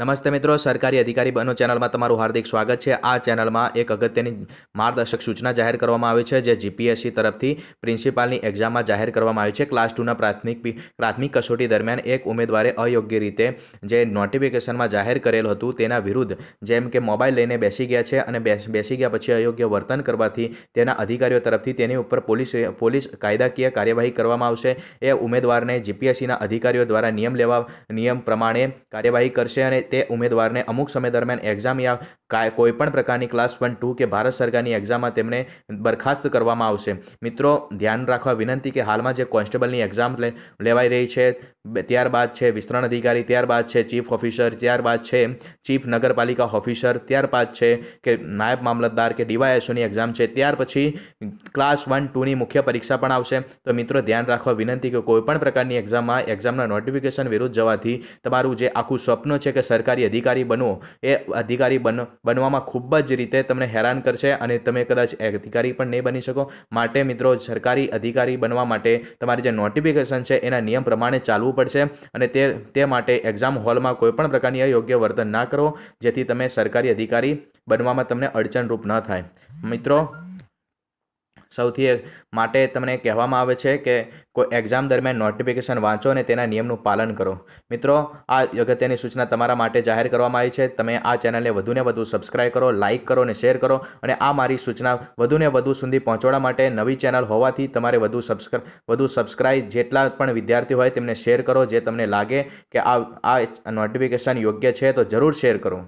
નમસ્તે મિત્રો, સરકારી અધિકારી બનો ચેનલમાં તમારું હાર્દિક સ્વાગત છે. આ ચેનલમાં એક અગત્યની માર્ગદર્શક સૂચના જાહેર કરવામાં આવી છે, જે જીપીએસસી તરફથી પ્રિન્સિપાલની એક્ઝામમાં જાહેર કરવામાં આવી છે. ક્લાસ ટુના પ્રાથમિક પ્રાથમિક કસોટી દરમિયાન એક ઉમેદવારે અયોગ્ય રીતે જે નોટિફિકેશનમાં જાહેર કરેલ હતું, તેના વિરુદ્ધ જેમ કે મોબાઈલ લઈને બેસી ગયા છે અને બેસ- ગયા પછી અયોગ્ય વર્તન કરવાથી તેના અધિકારીઓ તરફથી તેની ઉપર પોલીસ પોલીસ કાયદાકીય કાર્યવાહી કરવામાં આવશે. એ ઉમેદવારને જીપીએસસીના અધિકારીઓ દ્વારા નિયમ લેવા, નિયમ પ્રમાણે કાર્યવાહી કરશે અને તે ઉમેદવારને અમુક સમય દરમિયાન એક્ઝામ યા કા- કોઈ પણ પ્રકારની ક્લાસ વન ટુ કે ભારત સરકારની એક્ઝામમાં તેમને બરખાસ્ત કરવામાં આવશે. મિત્રો, ધ્યાન રાખવા વિનંતી કે હાલમાં જે કોન્સ્ટેબલની એક્ઝામ લેવાઈ રહી છે ત્યારબાદ છે વિસ્તરણ અધિકારી, ત્યારબાદ છે ચીફ ઓફિસર ત્યારબાદ છે ચીફ નગરપાલિકા ઓફિસર ત્યારબાદ છે કે નાયબ મામલતદાર કે ડીવાયએસઓની એક્ઝામ છે. ત્યાર પછી ક્લાસ વન ટુની મુખ્ય પરીક્ષા પણ આવશે. તો મિત્રો, ધ્યાન રાખવા વિનંતી કે કોઈપણ પ્રકારની એક્ઝામમાં એક્ઝામના નોટિફિકેશન વિરુદ્ધ જવાથી તમારું જે આખું સ્વપ્ન છે કે સરકારી અધિકારી બનવો એ અધિકારી બન, બનવામાં ખૂબ જ રીતે તમને હેરાન કરશે અને તમે કદાચ અધિકારી પણ નહીં બની શકો. માટે મિત્રો, સરકારી અધિકારી બનવા માટે તમારી જે નોટિફિકેશન છે, એના નિયમ પ્રમાણે ચાલવું પડશે અને તે તે માટે એક્ઝામ હોલમાં કોઈપણ પ્રકારની અયોગ્ય વર્તન ના કરો, જેથી તમે સરકારી અધિકારી બનવામાં તમને અડચણરૂપ ન થાય. મિત્રો સૌથી માટે તમને કહેવામાં આવે છે કે કોઈ એક્ઝામ દરમિયાન નોટિફિકેશન વાંચો અને તેના નિયમનું પાલન કરો. મિત્રો, આ અગત્યની સૂચના તમારા માટે જાહેર કરવામાં આવી છે. તમે આ ચેનલને વધુને વધુ સબસ્ક્રાઇબ કરો લાઇક કરો અને શેર કરો અને આ મારી સૂચના વધુને વધુ સુધી પહોંચાડવા માટે નવી ચેનલ હોવાથી તમારે વધુ સબસ્ક્રાઇબ વધુ સબસ્ક્રાઇબ જેટલા પણ વિદ્યાર્થીઓ હોય તેમને શેર કરો. જે તમને લાગે કે આ આ નોટિફિકેશન યોગ્ય છે તો જરૂર શેર કરો.